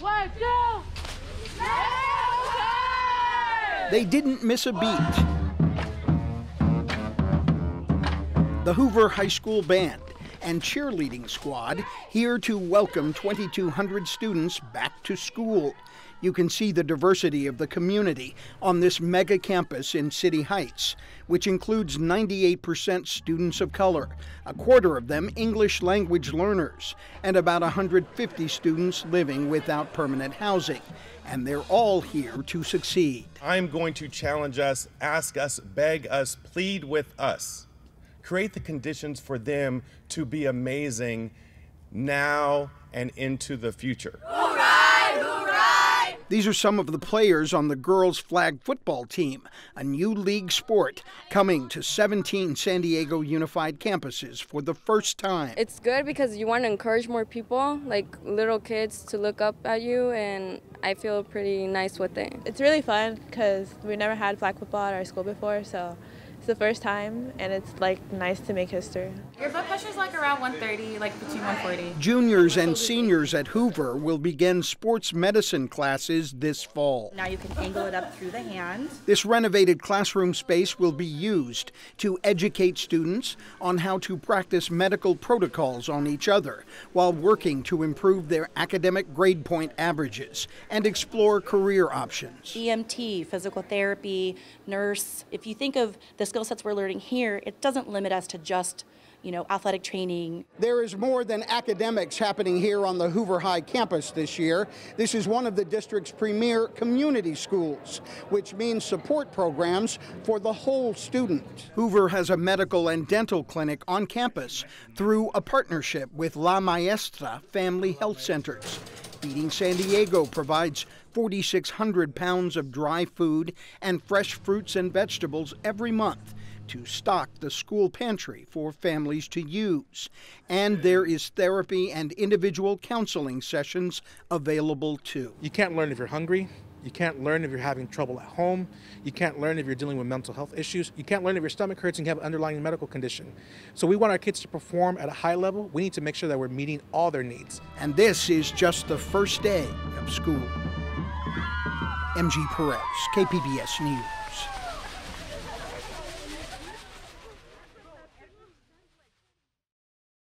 One, two. They didn't miss a beat. The Hoover High School Band and cheerleading squad here to welcome 2,200 students back to school. You can see the diversity of the community on this mega campus in City Heights, which includes 98% students of color, a quarter of them English language learners, and about 150 students living without permanent housing. And they're all here to succeed. I'm going to challenge us, ask us, beg us, plead with us. Create the conditions for them to be amazing now and into the future. Hooray! Hooray! These are some of the players on the girls' flag football team, a new league sport coming to 17 San Diego Unified campuses for the first time. It's good because you want to encourage more people, like little kids, to look up at you, and I feel pretty nice with it. It's really fun because we never had flag football at our school before, so it's the first time, and it's like nice to make history. Your blood pressure's like around 130, like between 140. Juniors and seniors at Hoover will begin sports medicine classes this fall. Now you can angle it up through the hand. This renovated classroom space will be used to educate students on how to practice medical protocols on each other while working to improve their academic grade point averages and explore career options. EMT, physical therapy, nurse. If you think of the skill sets we're learning here, it doesn't limit us to just you know, athletic training. There is more than academics happening here on the Hoover High campus this year. This is one of the district's premier community schools, which means support programs for the whole student. Hoover has a medical and dental clinic on campus through a partnership with La Maestra Family Health Centers. Feeding San Diego provides 4,600 pounds of dry food and fresh fruits and vegetables every month to stock the school pantry for families to use. And there is therapy and individual counseling sessions available too. You can't learn if you're hungry. You can't learn if you're having trouble at home. You can't learn if you're dealing with mental health issues. You can't learn if your stomach hurts and you have an underlying medical condition. So we want our kids to perform at a high level. We need to make sure that we're meeting all their needs. And this is just the first day of school. MG Perez, KPBS News.